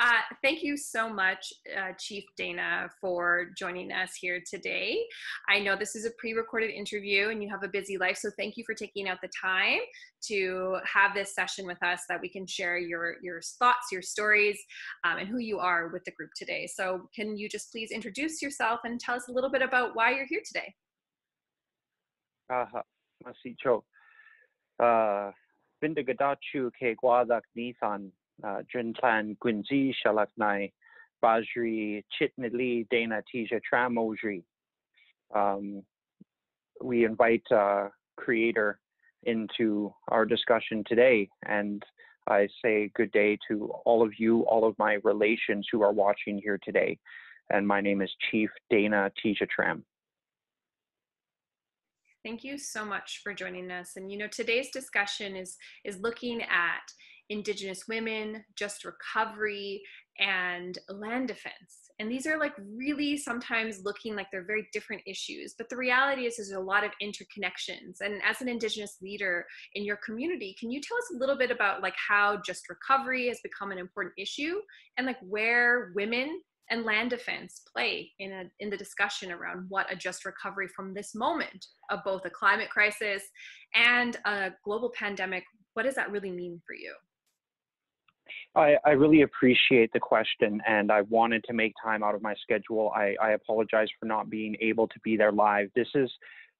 Uh, thank you so much, uh, Chief Dana, for joining us here today. I know this is a pre recorded interview and you have a busy life, so thank you for taking out the time to have this session with us that we can share your, your thoughts, your stories, um, and who you are with the group today. So, can you just please introduce yourself and tell us a little bit about why you're here today? Uh. Uh, nisan, uh, Shalaknai, Dana Tizya. Um, we invite creator into our discussion today and I say good day to all of you, all of my relations who are watching here today. And my name is Chief Dana Tizya-Tramm. Thank you so much for joining us. And you know, today's discussion is is looking at indigenous women, just recovery, and land defense. And these are like really sometimes looking like they're very different issues, but the reality is there's a lot of interconnections. And as an indigenous leader in your community, can you tell us a little bit about like how just recovery has become an important issue and like where women and land defense play in, a, in the discussion around what a just recovery from this moment of both a climate crisis and a global pandemic, what does that really mean for you? I, I, really appreciate the question, and I wanted to make time out of my schedule. I, I apologize for not being able to be there live. This is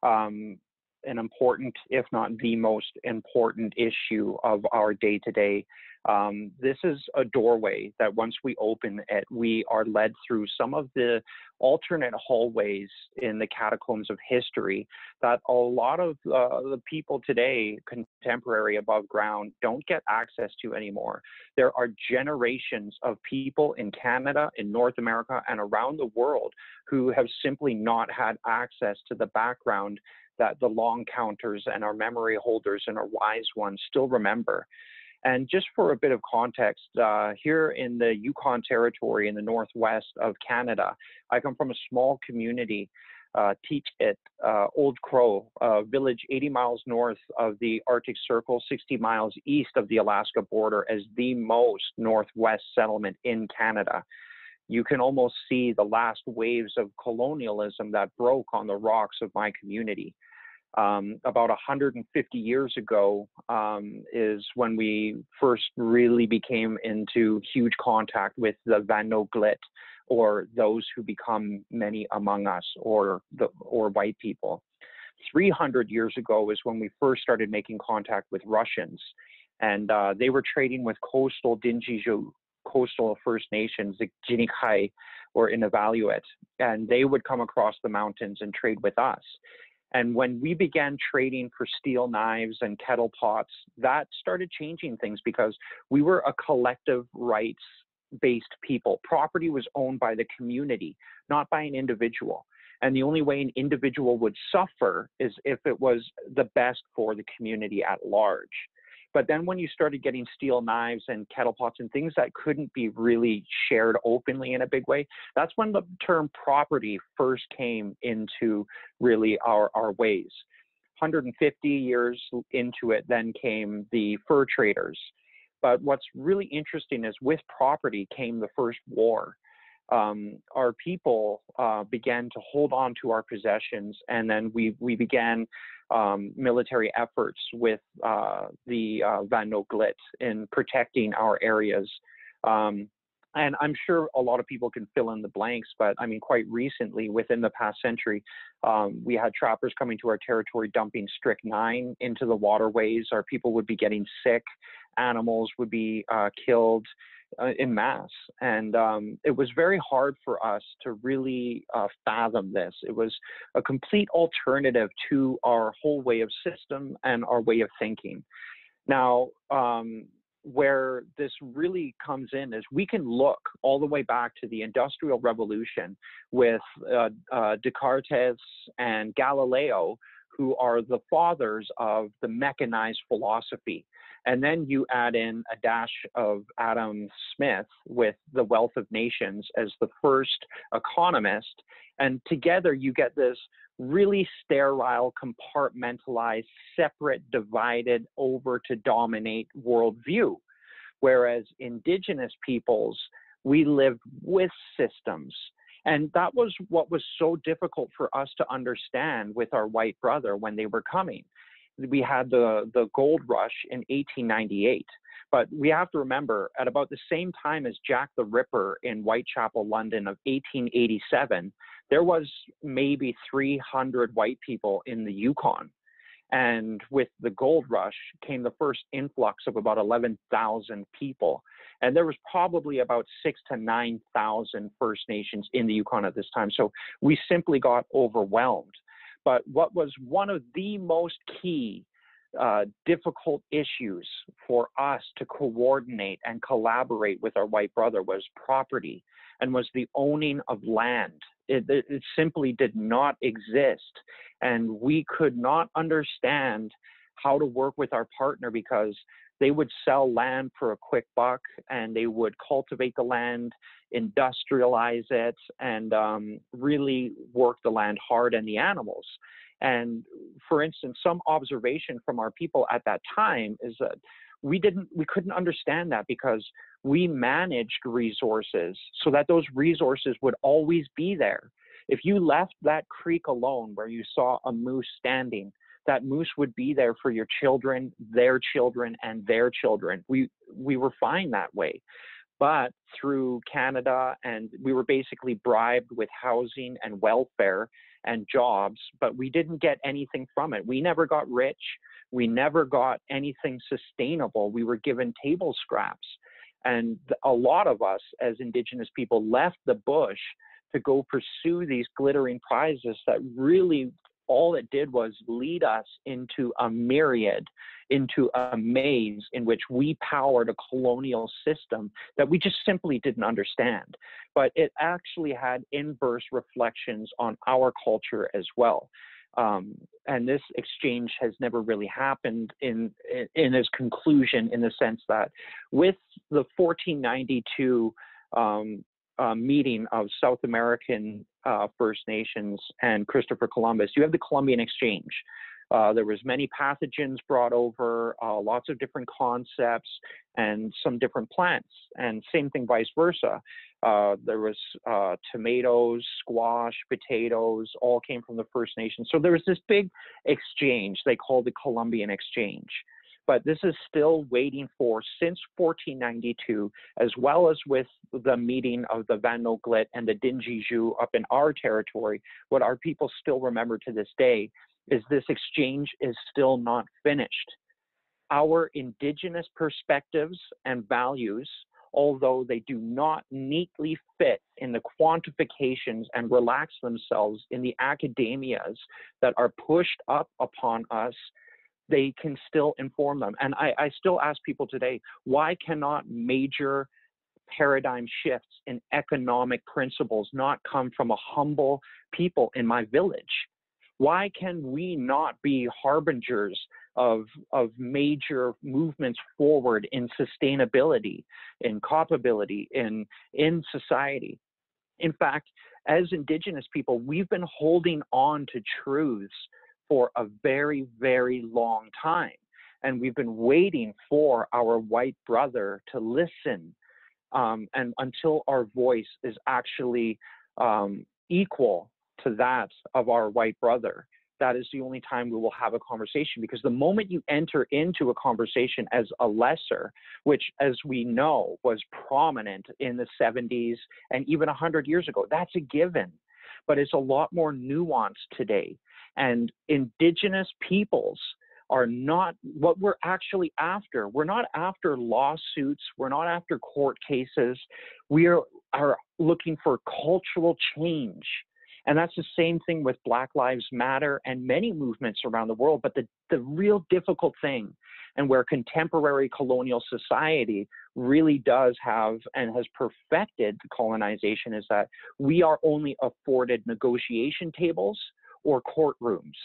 um, an important, if not the most important issue of our day to day this is a doorway that once we open it, we are led through some of the alternate hallways in the catacombs of history that a lot of uh, the people today, contemporary above ground, don't get access to anymore. There are generations of people in Canada, in North America, and around the world who have simply not had access to the background that the long counters and our memory holders and our wise ones still remember. And just for a bit of context, uh, here in the Yukon Territory in the northwest of Canada, I come from a small community, uh, Teach It, uh, Old Crow, a village 80 miles north of the Arctic Circle, 60 miles east of the Alaska border, as the most northwest settlement in Canada. You can almost see the last waves of colonialism that broke on the rocks of my community um, about 150 years ago um, is when we first really became into huge contact with the Van Vanoglit, or those who become many among us, or the or white people. 300 years ago is when we first started making contact with Russians, and uh, they were trading with coastal Dinjii Zhuh, coastal First Nations, the Jinikai or Inuvialuit, and they would come across the mountains and trade with us. And when we began trading for steel knives and kettle pots, that started changing things because we were a collective rights based people. Property was owned by the community, not by an individual. And the only way an individual would suffer is if it was the best for the community at large. But then when you started getting steel knives and kettle pots and things that couldn't be really shared openly in a big way, that's when the term property first came into really our, our ways. 150 years into it, then came the fur traders. But what's really interesting is with property came the first war. Um, our people uh, began to hold on to our possessions, and then we we began um, military efforts with uh, the uh, Van Noglit in protecting our areas. Um, and I'm sure a lot of people can fill in the blanks, but I mean, quite recently, within the past century, um, we had trappers coming to our territory dumping strychnine into the waterways. Our people would be getting sick, animals would be uh, killed uh, in mass. And um, it was very hard for us to really uh, fathom this. It was a complete alternative to our whole way of system and our way of thinking. Now, um, where this really comes in is we can look all the way back to the Industrial Revolution with uh, uh, Descartes and Galileo, who are the fathers of the mechanized philosophy. And then you add in a dash of Adam Smith with The Wealth of Nations as the first economist. And together you get this really sterile, compartmentalized, separate, divided over to dominate worldview. Whereas indigenous peoples We lived with systems. And that was what was so difficult for us to understand with our white brother when they were coming. We had the, the gold rush in 1898. But we have to remember, at about the same time as Jack the Ripper in Whitechapel, London of 1887, there was maybe 300 white people in the Yukon. And with the gold rush came the first influx of about 11,000 people. And there was probably about six to 9,000 First Nations in the Yukon at this time. So we simply got overwhelmed. But what was one of the most key uh, difficult issues for us to coordinate and collaborate with our white brother was property and was the owning of land. It, it, simply did not exist. And we could not understand how to work with our partner because they would sell land for a quick buck and they would cultivate the land, industrialize it, and um, really work the land hard and the animals. And for instance, some observation from our people at that time is that we didn't we couldn't understand that because we managed resources so that those resources would always be there. If you left that creek alone where you saw a moose standing, that moose would be there for your children, their children, and their children. We we were fine that way. But through Canada, and we were basically bribed with housing and welfare and jobs, but we didn't get anything from it. We never got rich. We never got anything sustainable. We were given table scraps. And a lot of us as Indigenous people left the bush to go pursue these glittering prizes that really all it did was lead us into a myriad, into a maze in which we powered a colonial system that we just simply didn't understand. But it actually had inverse reflections on our culture as well. Um, and this exchange has never really happened in, in, in its conclusion in the sense that with the 1492 um, uh, meeting of South American uh, First Nations and Christopher Columbus, you have the Columbian Exchange. Uh, there was many pathogens brought over, uh, lots of different concepts, and some different plants. And same thing, vice versa. Uh, there was uh, tomatoes, squash, potatoes, all came from the First Nations. So there was this big exchange they called the Columbian Exchange but this is still waiting for since 1492, as well as with the meeting of the Van Noeglit and the Dinjii Zhuh up in our territory. What our people still remember to this day is this exchange is still not finished. Our indigenous perspectives and values although they do not neatly fit in the quantifications and relax themselves in the academias that are pushed up upon us they can still inform them. And I, I still ask people today, why cannot major paradigm shifts in economic principles not come from a humble people in my village? Why can we not be harbingers of, of major movements forward in sustainability, in copability, in, in society? In fact, as Indigenous people, we've been holding on to truths for a very, very long time. And we've been waiting for our white brother to listen um, and until our voice is actually um, equal to that of our white brother. That is the only time we will have a conversation because the moment you enter into a conversation as a lesser, which, as we know, was prominent in the 70s and even 100 years ago, that's a given. But it's a lot more nuanced today. And indigenous peoples are not what we're actually after. We're not after lawsuits. We're not after court cases. We are, are looking for cultural change. And that's the same thing with Black Lives Matter and many movements around the world. But the, the real difficult thing, and where contemporary colonial society really does have and has perfected the colonization, is that we are only afforded negotiation tables or courtrooms.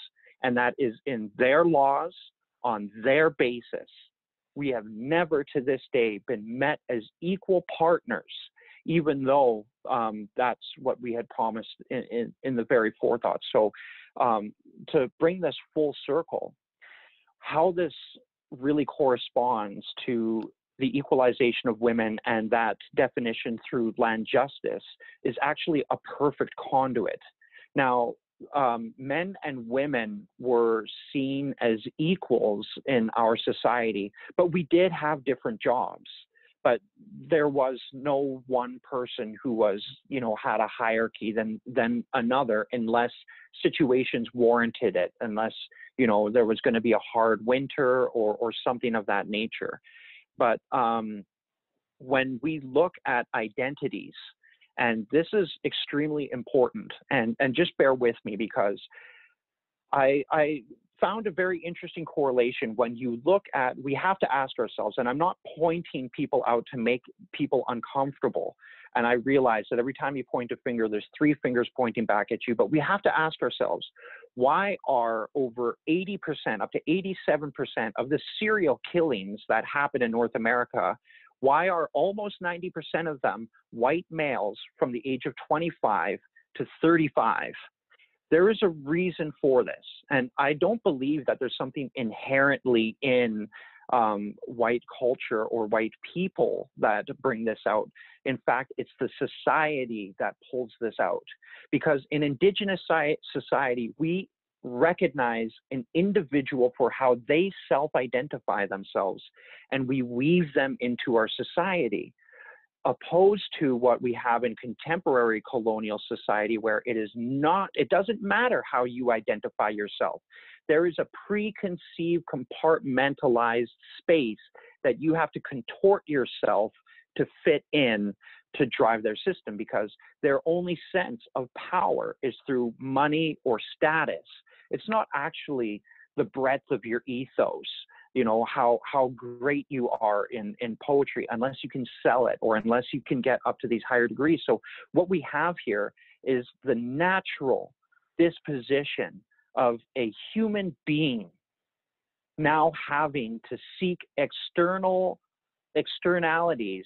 And that is in their laws on their basis. We have never to this day been met as equal partners, even though um, that's what we had promised in, in, in the very forethought. So, um, to bring this full circle, how this really corresponds to the equalization of women and that definition through land justice is actually a perfect conduit. Now, um, men and women were seen as equals in our society, but we did have different jobs. But there was no one person who was, you know, had a hierarchy than than another, unless situations warranted it, unless you know there was going to be a hard winter or or something of that nature. But um, when we look at identities, and this is extremely important, and, and just bear with me because I, I found a very interesting correlation when you look at, we have to ask ourselves, and I'm not pointing people out to make people uncomfortable. And I realize that every time you point a finger, there's three fingers pointing back at you. But we have to ask ourselves, why are over 80%, up to 87% of the serial killings that happen in North America, why are almost 90% of them white males from the age of 25 to 35? There is a reason for this. And I don't believe that there's something inherently in um, white culture or white people that bring this out. In fact, it's the society that pulls this out. Because in indigenous society, we recognize an individual for how they self identify themselves and we weave them into our society opposed to what we have in contemporary colonial society where it is not it doesn't matter how you identify yourself. There is a preconceived compartmentalized space that you have to contort yourself to fit in to drive their system because their only sense of power is through money or status. It's not actually the breadth of your ethos you know how how great you are in in poetry unless you can sell it or unless you can get up to these higher degrees. So what we have here is the natural disposition of a human being now having to seek external externalities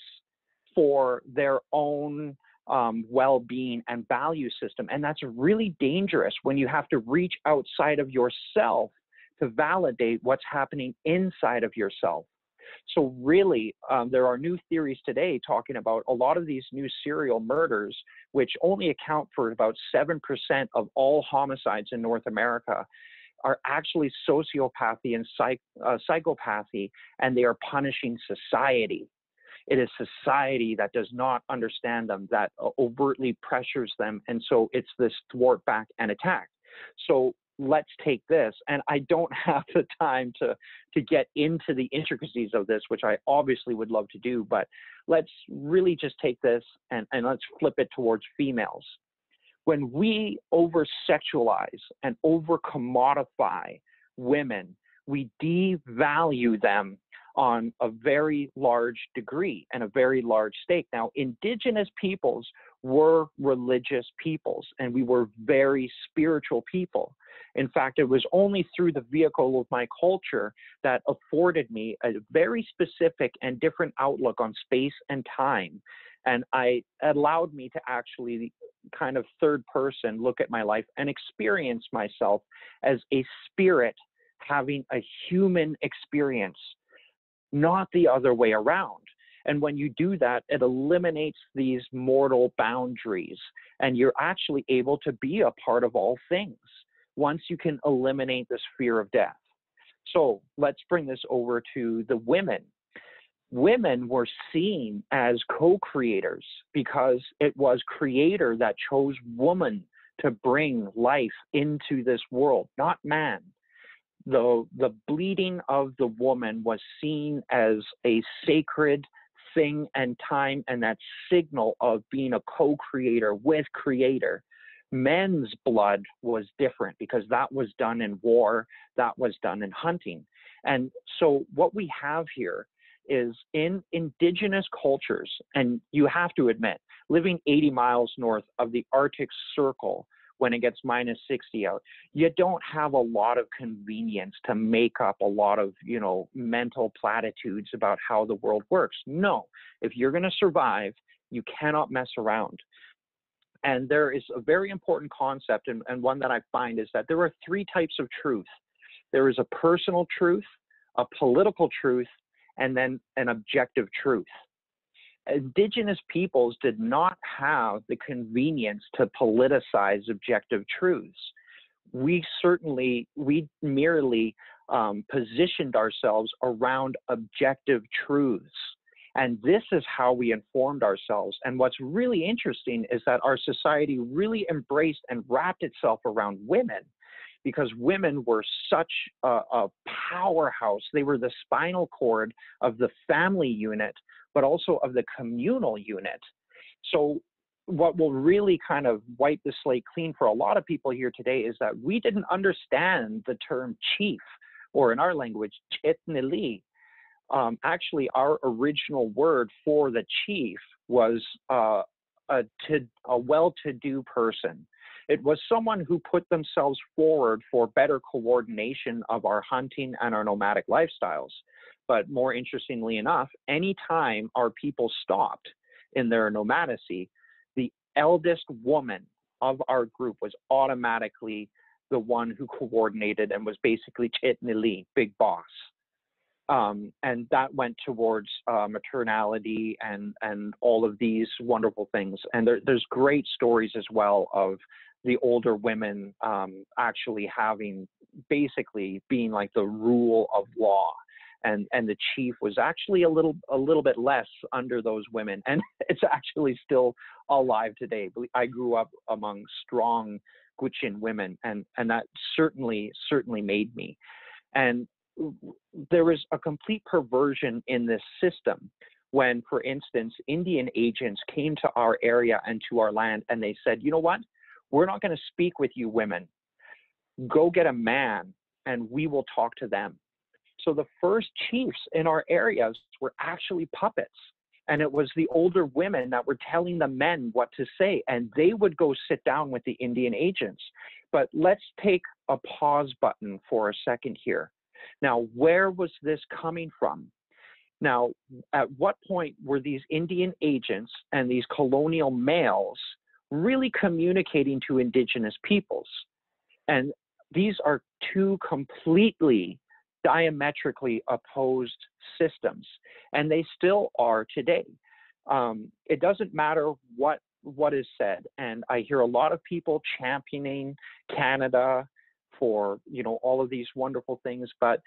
for their own um, well-being and value system. And that's really dangerous when you have to reach outside of yourself to validate what's happening inside of yourself. So, really, um, there are new theories today talking about a lot of these new serial murders, which only account for about 7% of all homicides in North America, are actually sociopathy and psych, uh, psychopathy, and they are punishing society. It is society that does not understand them, that overtly pressures them, and so it's this thwart back and attack. So let's take this and i don't have the time to to get into the intricacies of this which i obviously would love to do but let's really just take this and, and let's flip it towards females when we over sexualize and over commodify women we devalue them on a very large degree and a very large stake. Now, indigenous peoples were religious peoples and we were very spiritual people. In fact, it was only through the vehicle of my culture that afforded me a very specific and different outlook on space and time. And I allowed me to actually kind of third person look at my life and experience myself as a spirit having a human experience, not the other way around. And when you do that, it eliminates these mortal boundaries, and you're actually able to be a part of all things once you can eliminate this fear of death. So let's bring this over to the women. Women were seen as co creators because it was creator that chose woman to bring life into this world, not man. The, the bleeding of the woman was seen as a sacred thing and time and that signal of being a co creator with creator men's blood was different because that was done in war, that was done in hunting. And so what we have here is in indigenous cultures, and you have to admit, living 80 miles north of the Arctic Circle when it gets minus 60 out, you don't have a lot of convenience to make up a lot of, you know, mental platitudes about how the world works. No, if you're going to survive, you cannot mess around. And there is a very important concept, and, and one that I find is that there are three types of truth there is a personal truth, a political truth, and then an objective truth. Indigenous peoples did not have the convenience to politicize objective truths. We certainly, we merely um, positioned ourselves around objective truths. And this is how we informed ourselves. And what's really interesting is that our society really embraced and wrapped itself around women because women were such a, a, powerhouse. They were the spinal cord of the family unit, but also of the communal unit. So, what will really kind of wipe the slate clean for a lot of people here today is that we didn't understand the term chief, or in our language, chitnili. Um, actually, our original word for the chief was uh, a, a well to do person. It was someone who put themselves forward for better coordination of our hunting and our nomadic lifestyles. But more interestingly enough, anytime our people stopped in their nomadacy, the eldest woman of our group was automatically the one who coordinated and was basically Chitnili, big boss. Um, and that went towards uh, maternality and and all of these wonderful things. And there, there's great stories as well of the older women um, actually having basically being like the rule of law. And and the chief was actually a little a little bit less under those women and it's actually still alive today. I grew up among strong Gwich'in women and and that certainly certainly made me. And there is a complete perversion in this system when for instance indian agents came to our area and to our land and they said you know what we're not going to speak with you women. Go get a man and we will talk to them. So the first chiefs in our areas were actually puppets. And it was the older women that were telling the men what to say, and they would go sit down with the Indian agents. But let's take a pause button for a second here. Now, where was this coming from? Now, at what point were these Indian agents and these colonial males really communicating to indigenous peoples. And these are two completely diametrically opposed systems, and they still are today. Um, it doesn't matter what what is said, and I hear a lot of people championing Canada for you know all of these wonderful things, but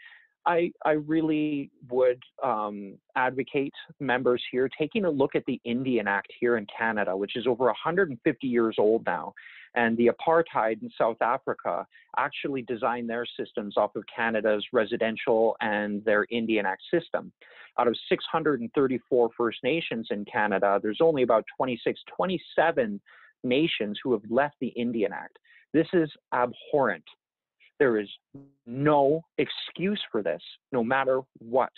I, I really would um, advocate members here taking a look at the Indian Act here in Canada, which is over 150 years old now. And the apartheid in South Africa actually designed their systems off of Canada's residential and their Indian Act system. Out of 634 First Nations in Canada, there's only about 26, 27 nations who have left the Indian Act. This is abhorrent. There is no excuse for this, no matter what.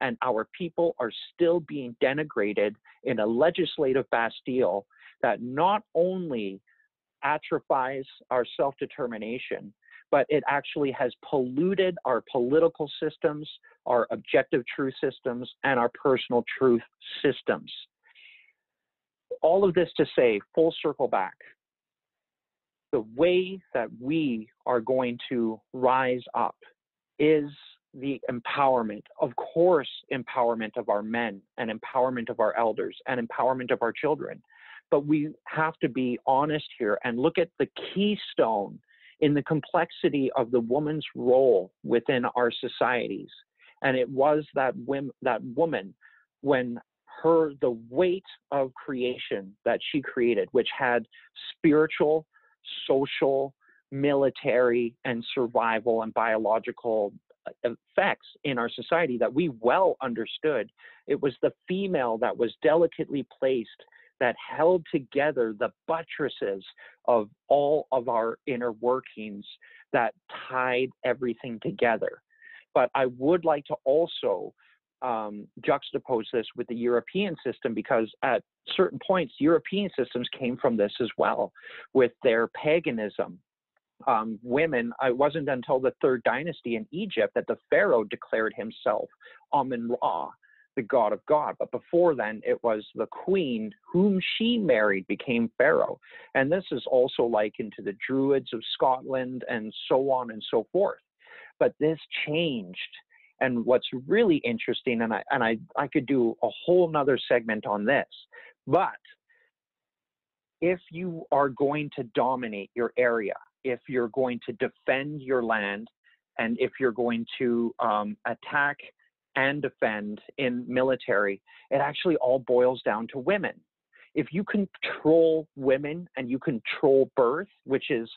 And our people are still being denigrated in a legislative bastille that not only atrophies our self determination, but it actually has polluted our political systems, our objective truth systems, and our personal truth systems. All of this to say, full circle back, the way that we are going to rise up is the empowerment, of course, empowerment of our men and empowerment of our elders and empowerment of our children. But we have to be honest here and look at the keystone in the complexity of the woman's role within our societies. And it was that, whim, that woman when her the weight of creation that she created, which had spiritual, social, military, and survival and biological uh, effects in our society that we well understood. It was the female that was delicately placed that held together the buttresses of all of our inner workings that tied everything together. But I would like to also um, juxtapose this with the European system because at certain points, European systems came from this as well with their paganism. Um, women, it wasn't until the third dynasty in Egypt that the pharaoh declared himself Amun Ra, the god of God. But before then, it was the queen whom she married became pharaoh. And this is also likened to the Druids of Scotland and so on and so forth. But this changed And what's really interesting, and I and I, I could do a whole nother segment on this, but if you are going to dominate your area, if you're going to defend your land, and if you're going to um, attack and defend in military, it actually all boils down to women. If you control women and you control birth, which is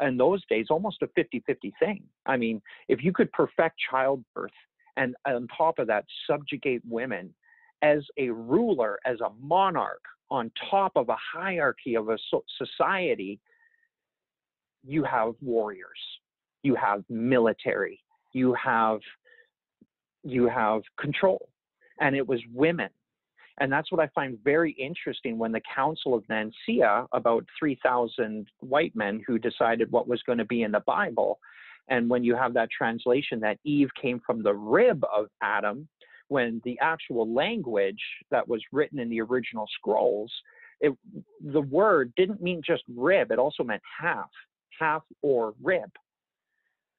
in those days almost a 50 50 thing. I mean, if you could perfect childbirth and on top of that, subjugate women as a ruler, as a monarch on top of a hierarchy of a society, you have warriors, you have military, you have you have control. And it was women. And that's what I find very interesting when the Council of Nicaea, about 3,000 white men who decided what was going to be in the Bible, and when you have that translation that Eve came from the rib of Adam, when the actual language that was written in the original scrolls, it, the word didn't mean just rib, it also meant half, half or rib.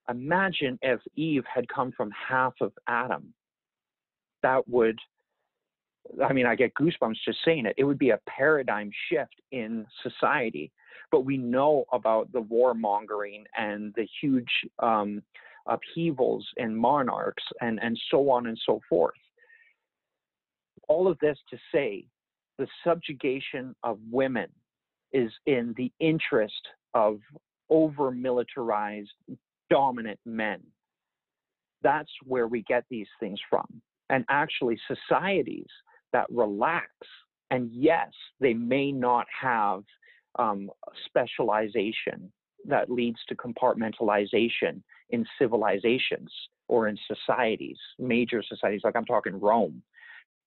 Imagine if Eve had come from half of Adam. That would, I mean, I get goosebumps just saying it. It would be a paradigm shift in society. But we know about the warmongering and the huge um, upheavals in monarchs and, and so on and so forth. All of this to say the subjugation of women is in the interest of over militarized dominant men. That's where we get these things from. And actually, societies that relax, and yes, they may not have um, specialization that leads to compartmentalization in civilizations or in societies, major societies, like I'm talking Rome.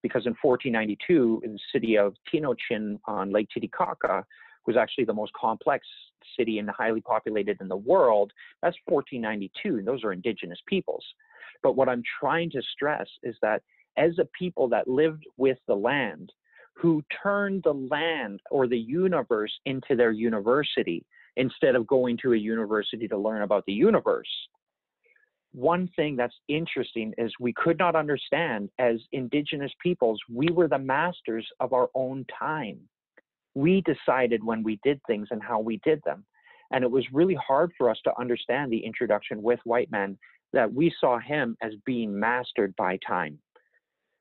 Because in 1492, in the city of Tinochin on Lake Titicaca was actually the most complex city and highly populated in the world. That's 1492, and those are indigenous peoples. But what I'm trying to stress is that as a people that lived with the land, who turned the land or the universe into their university instead of going to a university to learn about the universe. One thing that's interesting is we could not understand as indigenous peoples, we were the masters of our own time. We decided when we did things and how we did them. And it was really hard for us to understand the introduction with white men that we saw him as being mastered by time.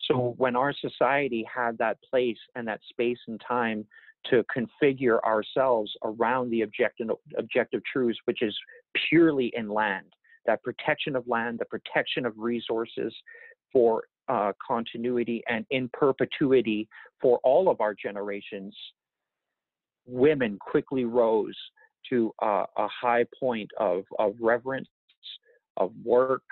So when our society had that place and that space and time to configure ourselves around the objective, objective truths, which is purely in land, that protection of land, the protection of resources for uh, continuity and in perpetuity for all of our generations, women quickly rose to uh, a high point of, of reverence, of work,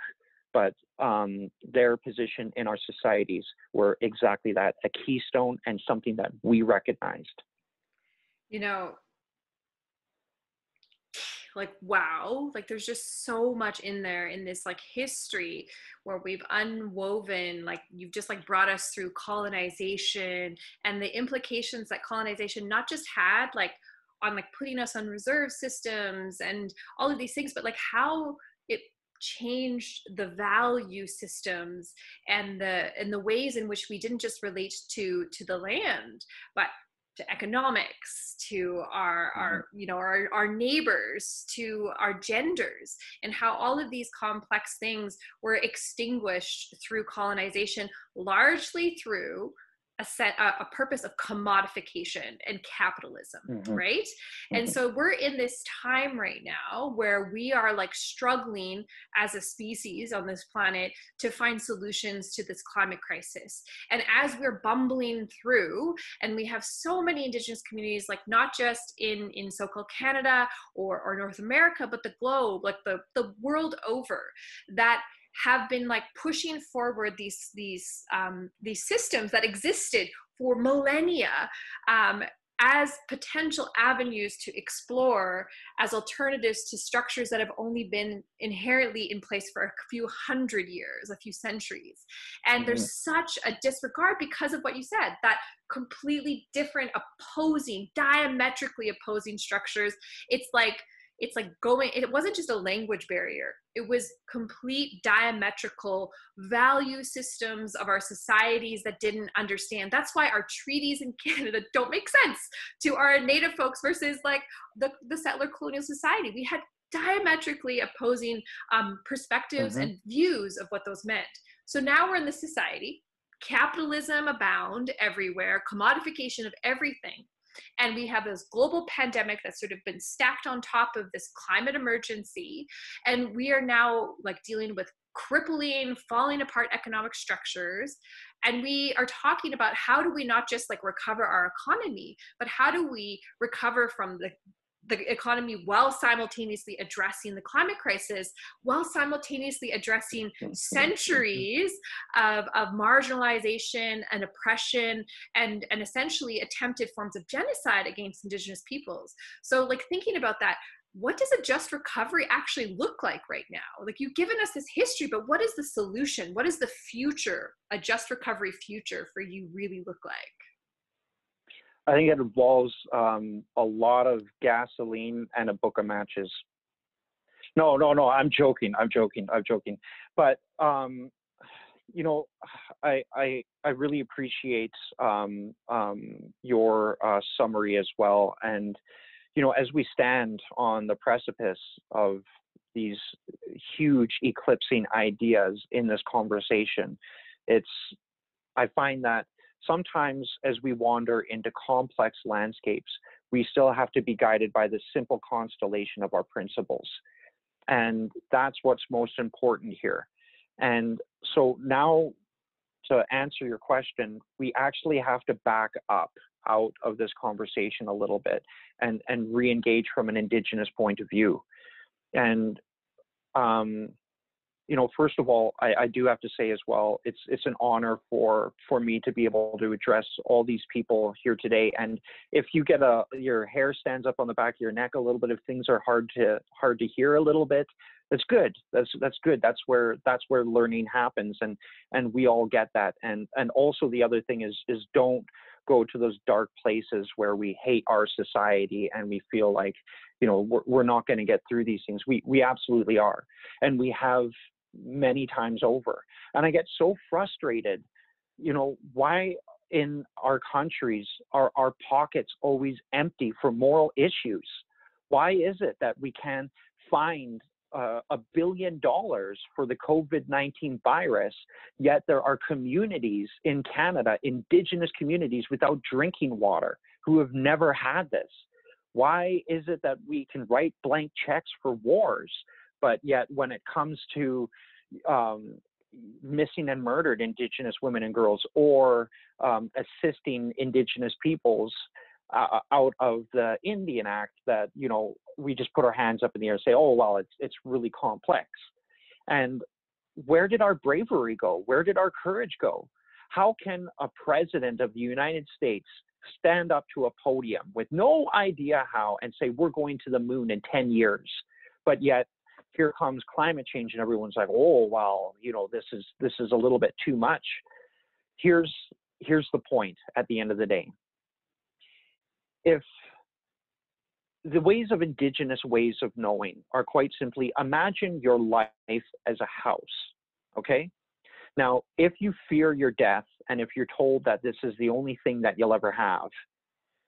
but um, their position in our societies were exactly that a keystone and something that we recognized. You know, like wow like there's just so much in there in this like history where we've unwoven like you've just like brought us through colonization and the implications that colonization not just had like on like putting us on reserve systems and all of these things but like how it changed the value systems and the and the ways in which we didn't just relate to to the land but to economics to our mm-hmm. our you know our, our neighbors to our genders and how all of these complex things were extinguished through colonization largely through a set a, a, purpose of commodification and capitalism mm-hmm. right mm-hmm. and so we're in this time right now where we are like struggling as a species on this planet to find solutions to this climate crisis and as we're bumbling through and we have so many indigenous communities like not just in in so-called canada or or north america but the globe like the the world over that have been like pushing forward these these um, these systems that existed for millennia um, as potential avenues to explore as alternatives to structures that have only been inherently in place for a few hundred years, a few centuries. And mm-hmm. there's such a disregard because of what you said that completely different, opposing, diametrically opposing structures. It's like it's like going it wasn't just a language barrier. It was complete diametrical value systems of our societies that didn't understand. That's why our treaties in canada don't make sense to our native folks versus like the, the settler colonial society. We had diametrically opposing um, perspectives mm-hmm. and views of what those meant. So now we're in the society. Capitalism abound everywhere. Commodification of everything and we have this global pandemic that's sort of been stacked on top of this climate emergency. And we are now like dealing with crippling falling apart economic structures. And we are talking about how do we not just like recover our economy but how do we recover from the the economy while simultaneously addressing the climate crisis, while simultaneously addressing centuries of, of marginalization and oppression and, and essentially attempted forms of genocide against Indigenous peoples. So, like, thinking about that, what does a just recovery actually look like right now? Like, you've given us this history, but what is the solution? What is the future, a just recovery future for you really look like? I think it involves um, a lot of gasoline and a book of matches. No, no, no. I'm joking. I'm joking. I'm joking. But um, you know, I I I really appreciate um, um, your uh, summary as well. And you know, as we stand on the precipice of these huge eclipsing ideas in this conversation, it's I find that sometimes as we wander into complex landscapes, we still have to be guided by the simple constellation of our principles. And that's what's most important here. And so now to answer your question, we actually have to back up out of this conversation a little bit and, and re-engage from an indigenous point of view. And um, you know, first of all, I, I, do have to say as well, it's it's an honor for for me to be able to address all these people here today. And if you get a your hair stands up on the back of your neck a little bit, if things are hard to hard to hear a little bit, that's good. That's that's good. That's where that's where learning happens, and and we all get that. And and also the other thing is is don't go to those dark places where we hate our society and we feel like you know we're, we're not going to get through these things we we absolutely are and we have many times over. And I get so frustrated, you know, why in our countries are our pockets always empty for moral issues? Why is it that we can find uh, a billion dollars for the COVID 19 virus, yet there are communities in Canada, indigenous communities without drinking water who have never had this? Why is it that we can write blank checks for wars, but yet when it comes to um, missing and murdered Indigenous women and girls or um, assisting Indigenous peoples uh, out of the Indian Act that you know we just put our hands up in the air and say, oh well, it's it's really complex. And where did our bravery go? Where did our courage go? How can a president of the United States stand up to a podium with no idea how and say we're going to the moon in 10 years, but yet here comes climate change and everyone's like oh well you know this is this is a little bit too much. Here's here's the point at the end of the day. If the ways of indigenous ways of knowing are quite simply imagine your life as a house okay? Now if you fear your death and if you're told that this is the only thing that you'll ever have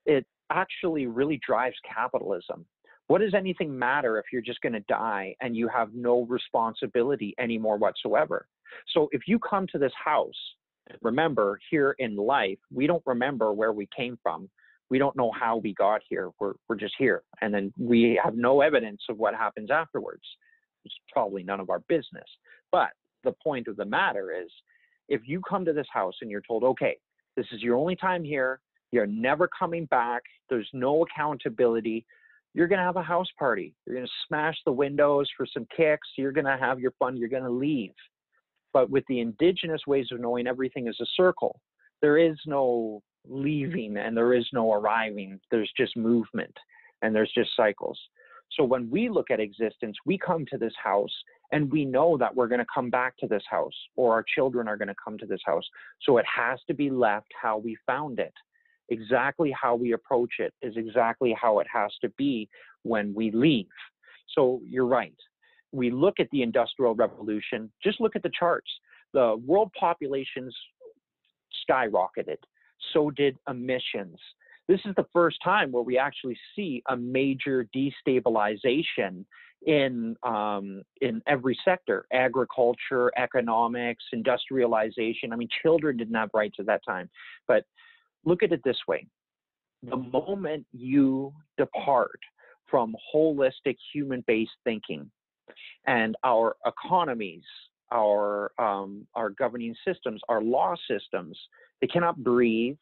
it actually really drives capitalism what does anything matter if you're just going to die and you have no responsibility anymore whatsoever? So if you come to this house, remember here in life, we don't remember where we came from. We don't know how we got here. We're, we're just here. And then we have no evidence of what happens afterwards. It's probably none of our business. But the point of the matter is if you come to this house and you're told, okay, this is your only time here, you're never coming back, there's no accountability, you're going to have a house party. You're going to smash the windows for some kicks. You're going to have your fun. You're going to leave. But with the indigenous ways of knowing everything is a circle, there is no leaving and there is no arriving. There's just movement and there's just cycles. So when we look at existence, we come to this house and we know that we're going to come back to this house or our children are going to come to this house. So it has to be left how we found it exactly how we approach it is exactly how it has to be when we leave. So you're right. We look at the Industrial Revolution, just look at the charts. The world populations skyrocketed, so did emissions. This is the first time where we actually see a major destabilization in um, in every sector: agriculture, economics, industrialization. I mean, children didn't have rights at that time. But look at it this way: the moment you depart from holistic human-based thinking, and our economies, our um, our governing systems, our law systems, they cannot breathe,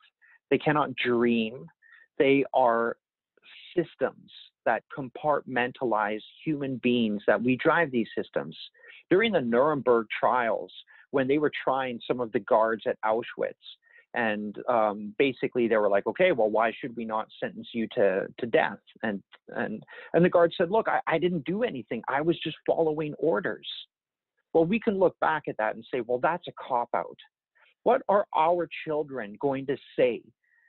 they cannot dream, they are systems that compartmentalize human beings that we drive these systems. During the Nuremberg trials, when they were trying some of the guards at Auschwitz, and um, basically they were like, okay, well, why should we not sentence you to, to death? And and and the guard said, look, I, I didn't do anything. I was just following orders. Well, we can look back at that and say, well, that's a cop out. What are our children going to say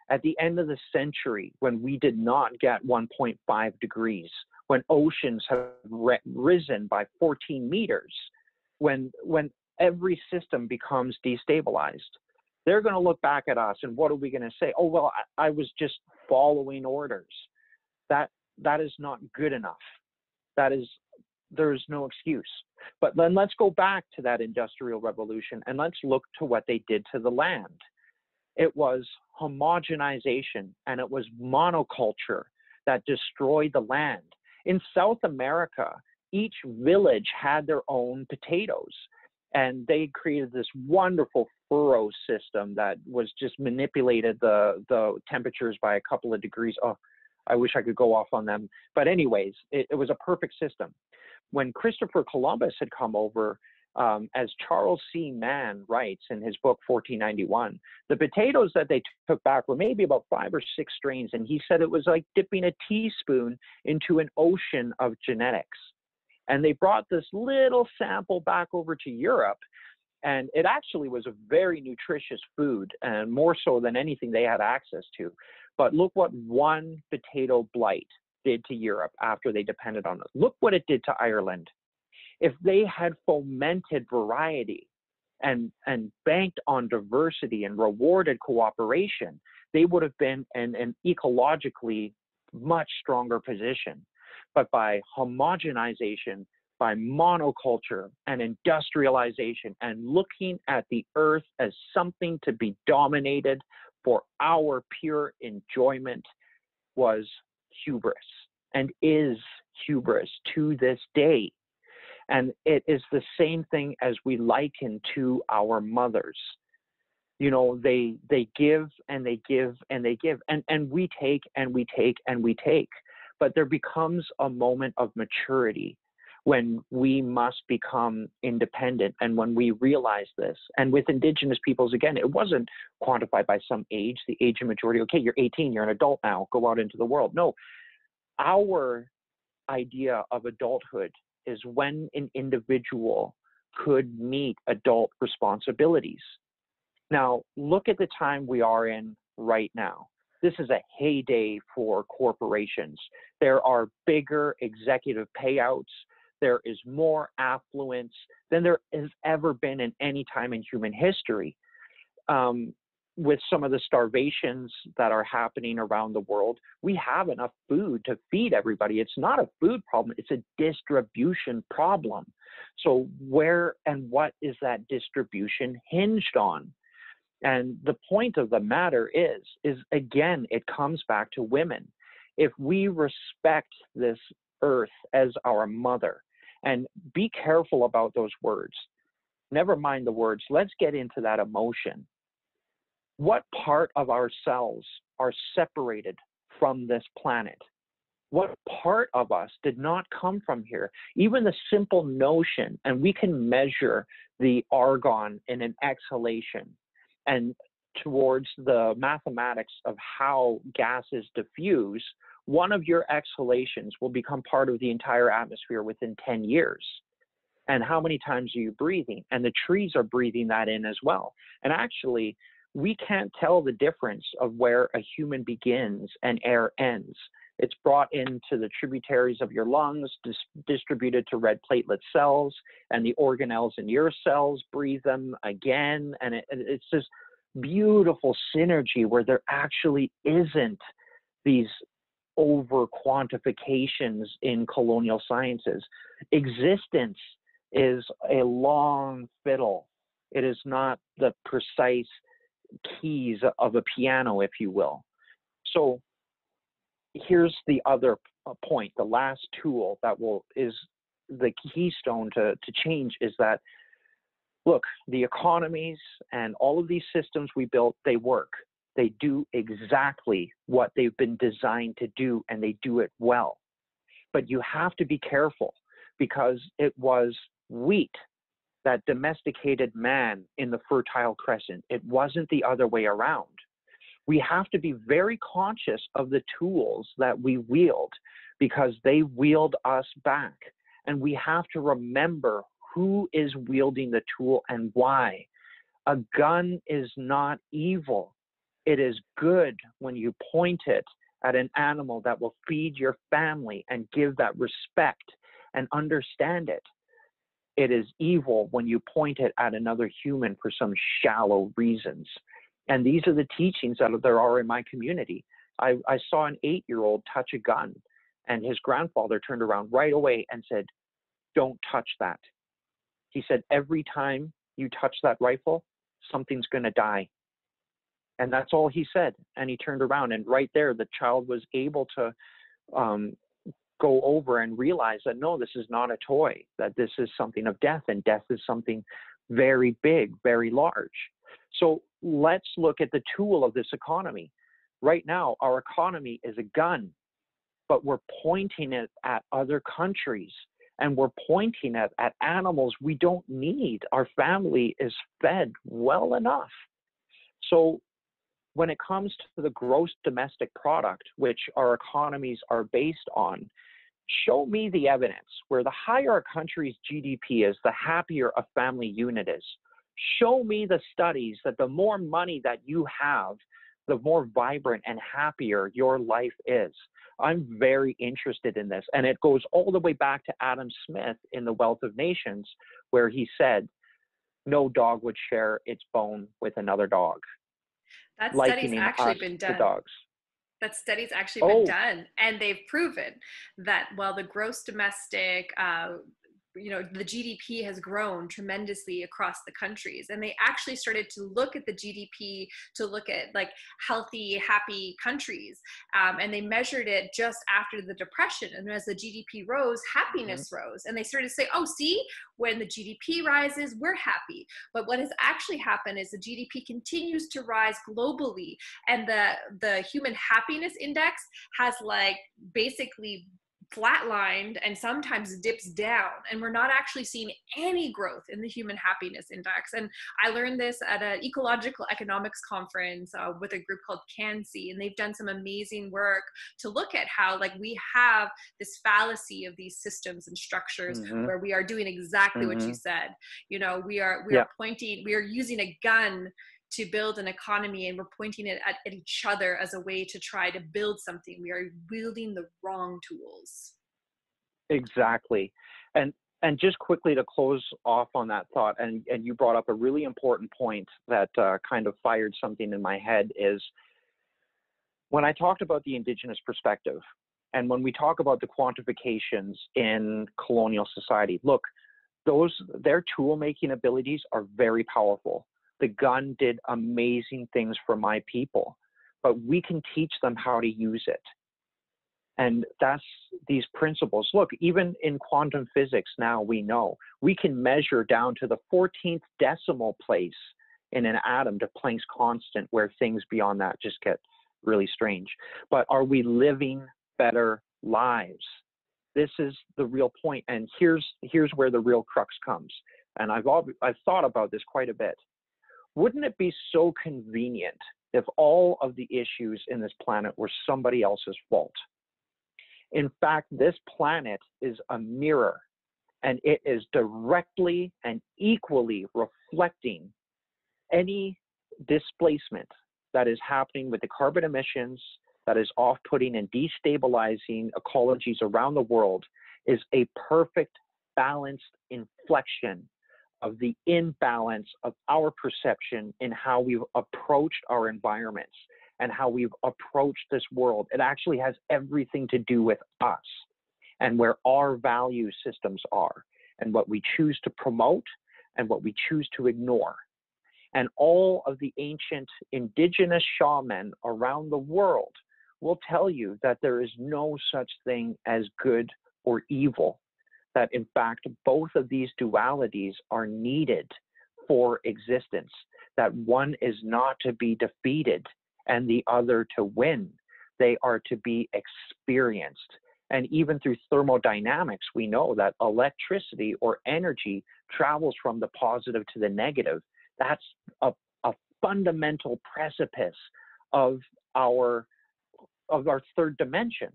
at the end of the century when we did not get 1.5 degrees, when oceans have risen by 14 meters, when, when every system becomes destabilized? They're going to look back at us and what are we going to say? Oh, well, I, was just following orders. That, that is not good enough. That is, there's no excuse. But then let's go back to that industrial revolution and let's look to what they did to the land. It was homogenization and it was monoculture that destroyed the land. In South America, each village had their own potatoes and they created this wonderful furrow system that was just manipulated the the temperatures by a couple of degrees. Oh, I wish I could go off on them. But anyways, it, it was a perfect system. When Christopher Columbus had come over, um, as Charles C. Mann writes in his book 1491, the potatoes that they took back were maybe about five or six strains, and he said it was like dipping a teaspoon into an ocean of genetics. And they brought this little sample back over to Europe, and it actually was a very nutritious food, and more so than anything they had access to. But look what one potato blight did to Europe after they depended on it. Look what it did to Ireland if they had fomented variety and and banked on diversity and rewarded cooperation, they would have been in an ecologically much stronger position. But by homogenization, by monoculture and industrialization, and looking at the earth as something to be dominated for our pure enjoyment, was hubris and is hubris to this day. And it is the same thing as we liken to our mothers. You know, they they give and they give and they give and, and we take and we take and we take. But there becomes a moment of maturity when we must become independent and when we realize this. And with indigenous peoples, again, it wasn't quantified by some age, the age of majority. Okay, you're 18, you're an adult now, go out into the world. No, our idea of adulthood is when an individual could meet adult responsibilities. Now, look at the time we are in right now. This is a heyday for corporations. There are bigger executive payouts. There is more affluence than there has ever been in any time in human history. Um, with some of the starvations that are happening around the world, we have enough food to feed everybody. It's not a food problem, it's a distribution problem. So, where and what is that distribution hinged on? And the point of the matter is, is again, it comes back to women. If we respect this earth as our mother, and be careful about those words, never mind the words, let's get into that emotion what part of ourselves are separated from this planet? What part of us did not come from here? Even the simple notion, and we can measure the argon in an exhalation and towards the mathematics of how gases diffuse, one of your exhalations will become part of the entire atmosphere within 10 years. And how many times are you breathing? And the trees are breathing that in as well. And actually, we can't tell the difference of where a human begins and air ends. It's brought into the tributaries of your lungs, dis- distributed to red platelet cells, and the organelles in your cells breathe them again. And it, it's this beautiful synergy where there actually isn't these over quantifications in colonial sciences. Existence is a long fiddle. It is not the precise keys of a piano, if you will. So here's the other uh, point. The last tool that will is the keystone to, to change is that look, the economies and all of these systems we built, they work. They do exactly what they've been designed to do and they do it well. But you have to be careful because it was wheat that domesticated man in the Fertile Crescent. It wasn't the other way around. We have to be very conscious of the tools that we wield because they wield us back. And we have to remember who is wielding the tool and why. A gun is not evil. It is good when you point it at an animal that will feed your family and give that respect and understand it it is evil when you point it at another human for some shallow reasons. And these are the teachings that there are in my community. I, I saw an eight year old touch a gun, and his grandfather turned around right away and said, Don't touch that. He said, Every time you touch that rifle, something's going to die. And that's all he said. And he turned around, and right there, the child was able to um, go over and realize that no, this is not a toy, that this is something of death, and death is something very big, very large. So let's look at the tool of this economy. Right now, our economy is a gun, but we're pointing it at other countries and we're pointing it at animals we don't need. Our family is fed well enough. So when it comes to the gross domestic product, which our economies are based on, show me the evidence where the higher a country's GDP is, the happier a family unit is. Show me the studies that the more money that you have, the more vibrant and happier your life is. I'm very interested in this. And it goes all the way back to Adam Smith in The Wealth of Nations, where he said, No dog would share its bone with another dog. That study's actually been done. dogs that study's actually been oh. done and they've proven that while the gross domestic uh, you know the gdp has grown tremendously across the countries. And they actually started to look at the gdp to look at like healthy happy countries. Um, and they measured it just after the depression. And as the gdp rose happiness mm-hmm. rose. And they started to say oh see when the gdp rises we're happy. But what has actually happened is the gdp continues to rise globally. And the the human happiness index has like basically flatlined and sometimes dips down and we're not actually seeing any growth in the human happiness index and i learned this at an ecological economics conference uh, with a group called CANSEE and they've done some amazing work to look at how like we have this fallacy of these systems and structures mm-hmm. where we are doing exactly mm-hmm. what you mm-hmm. said you know we are we yeah. are pointing we are using a gun to build an economy and we're pointing it at, at each other as a way to try to build something. We are wielding the wrong tools. Exactly. And and just quickly to close off on that thought and and you brought up a really important point that uh, kind of fired something in my head is when i talked about the indigenous perspective and when we talk about the quantifications in colonial society look those their tool making abilities are very powerful the gun did amazing things for my people, but we can teach them how to use it. And that's these principles. Look, even in quantum physics now, we know we can measure down to the 14th decimal place in an atom to Planck's constant, where things beyond that just get really strange. But are we living better lives? This is the real point, and here's here's where the real crux comes. And I've I've thought about this quite a bit wouldn't it be so convenient if all of the issues in this planet were somebody else's fault? In fact, this planet is a mirror and it is directly and equally reflecting any displacement that is happening with the carbon emissions that is off putting and destabilizing ecologies around the world is a perfect balanced inflection of the imbalance of our perception in how we've approached our environments and how we've approached this world. It actually has everything to do with us and where our value systems are and what we choose to promote and what we choose to ignore. And all of the ancient indigenous shaman around the world will tell you that there is no such thing as good or evil. That in fact, both of these dualities are needed for existence, that one is not to be defeated and the other to win. They are to be experienced. And even through thermodynamics, we know that electricity or energy travels from the positive to the negative. That's a, a fundamental precipice of our of our third dimension.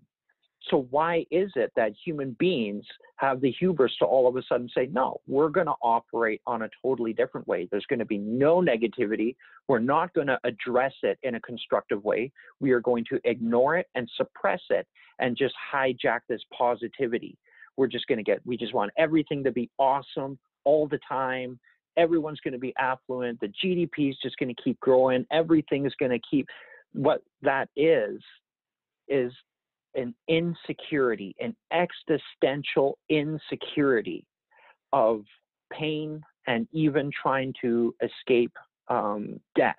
So why is it that human beings have the hubris to all of a sudden say, no, we're going to operate on a totally different way. There's going to be no negativity. We're not going to address it in a constructive way. We are going to ignore it and suppress it and just hijack this positivity. We're just going to get, we just want everything to be awesome all the time. Everyone's going to be affluent. The GDP is just going to keep growing. Everything is going to keep, what that is, is an insecurity, an existential insecurity of pain and even trying to escape um, death.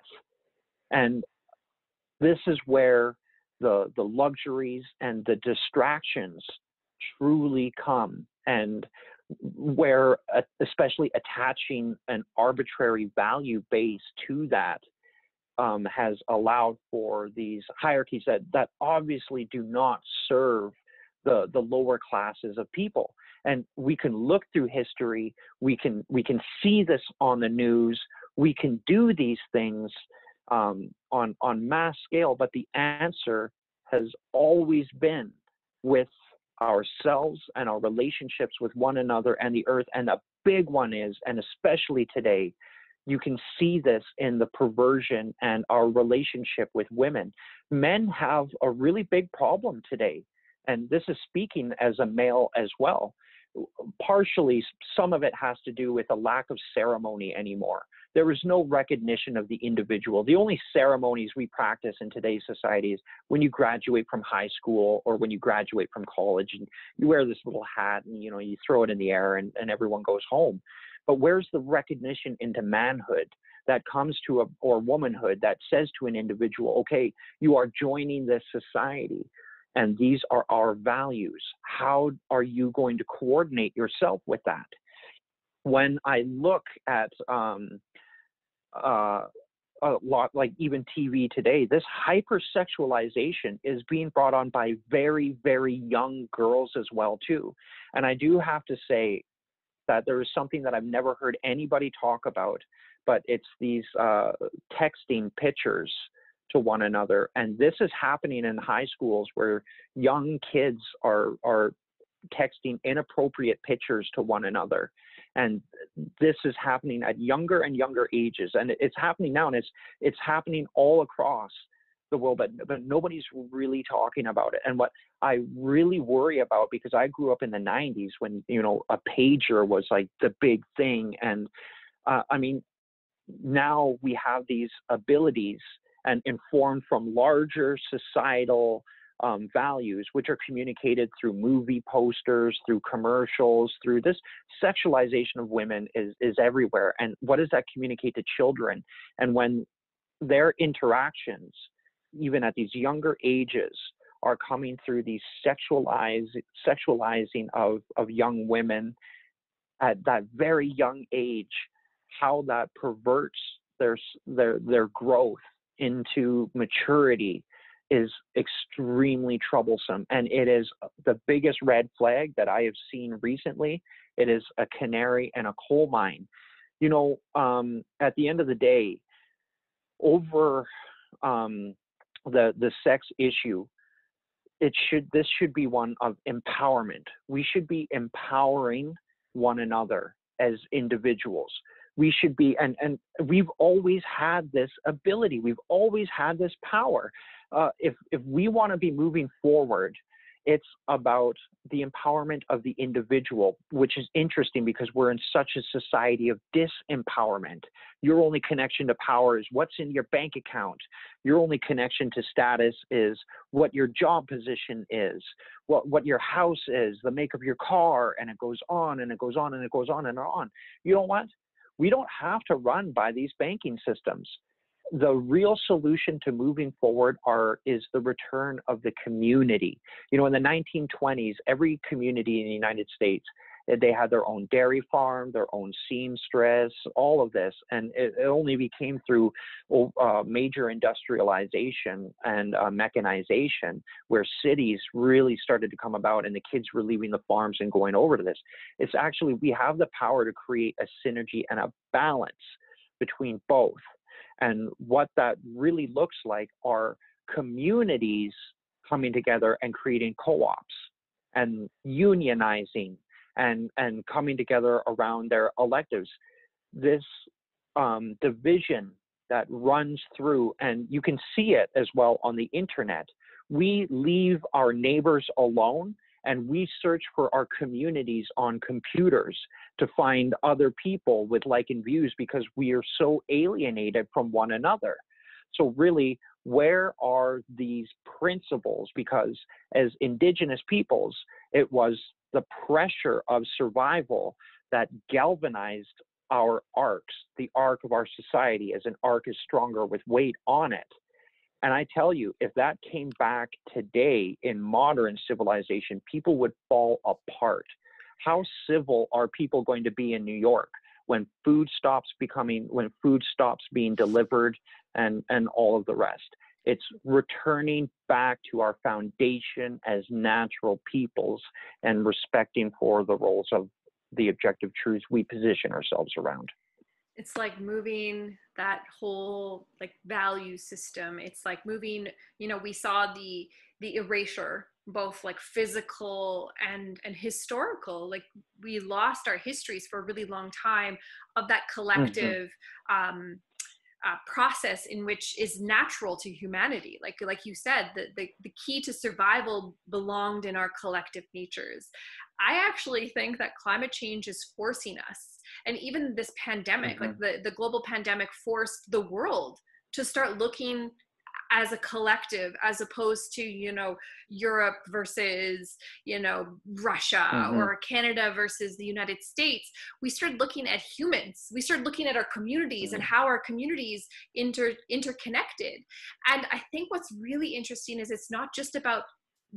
And this is where the, the luxuries and the distractions truly come and where uh, especially attaching an arbitrary value base to that um, has allowed for these hierarchies that, that obviously do not serve the, the lower classes of people. And we can look through history, we can, we can see this on the news, we can do these things um, on, on mass scale, but the answer has always been with ourselves and our relationships with one another and the earth. And the big one is, and especially today, you can see this in the perversion and our relationship with women. Men have a really big problem today, and this is speaking as a male as well. Partially, some of it has to do with a lack of ceremony anymore. There is no recognition of the individual. The only ceremonies we practice in today's society is when you graduate from high school or when you graduate from college and you wear this little hat and you know you throw it in the air and, and everyone goes home but where's the recognition into manhood that comes to a or womanhood that says to an individual, okay, you are joining this society and these are our values. How are you going to coordinate yourself with that? When I look at um, uh, a lot like even TV today, this hypersexualization is being brought on by very, very young girls as well too. And I do have to say, that there is something that I've never heard anybody talk about, but it's these uh, texting pictures to one another. And this is happening in high schools where young kids are, are texting inappropriate pictures to one another. And this is happening at younger and younger ages. And it's happening now, and it's, it's happening all across the world, but, but nobody's really talking about it. And what I really worry about, because I grew up in the 90s when, you know, a pager was like the big thing. And uh, I mean, now we have these abilities and informed from larger societal um, values, which are communicated through movie posters, through commercials, through this sexualization of women is, is everywhere. And what does that communicate to children? And when their interactions even at these younger ages, are coming through these sexualizing of, of young women at that very young age, how that perverts their, their, their growth into maturity is extremely troublesome. And it is the biggest red flag that I have seen recently. It is a canary in a coal mine. You know, um, at the end of the day, over um, the the sex issue it should this should be one of empowerment. We should be empowering one another as individuals. We should be and and we've always had this ability. We've always had this power. Uh, if if we want to be moving forward it's about the empowerment of the individual, which is interesting because we're in such a society of disempowerment. Your only connection to power is what's in your bank account. Your only connection to status is what your job position is, what, what your house is, the make of your car, and it goes on and it goes on and it goes on and on. You know what? We don't have to run by these banking systems the real solution to moving forward are is the return of the community. You know, in the 1920s, every community in the United States eh, they had their own dairy farm, their own seamstress, all of this, and it, it only became through uh, major industrialization and uh, mechanization where cities really started to come about, and the kids were leaving the farms and going over to this. It's actually we have the power to create a synergy and a balance between both and what that really looks like are communities coming together and creating co-ops and unionizing and, and coming together around their electives. This um, division that runs through, and you can see it as well on the internet. We leave our neighbors alone and we search for our communities on computers to find other people with like and views because we are so alienated from one another. So, really, where are these principles? Because as indigenous peoples, it was the pressure of survival that galvanized our arcs, the arc of our society, as an arc is stronger with weight on it. And I tell you, if that came back today in modern civilization, people would fall apart. How civil are people going to be in New York when food stops becoming, when food stops being delivered and, and all of the rest? It's returning back to our foundation as natural peoples and respecting for the roles of the objective truths we position ourselves around it's like moving that whole like value system. It's like moving you know we saw the the erasure both like physical and and historical. Like we lost our histories for a really long time of that collective mm-hmm. um uh, process in which is natural to humanity. Like like you said the, the the key to survival belonged in our collective natures i actually think that climate change is forcing us and even this pandemic mm-hmm. like the the global pandemic forced the world to start looking as a collective as opposed to you know europe versus you know russia mm-hmm. or canada versus the united states we started looking at humans we started looking at our communities mm-hmm. and how our communities inter interconnected and i think what's really interesting is it's not just about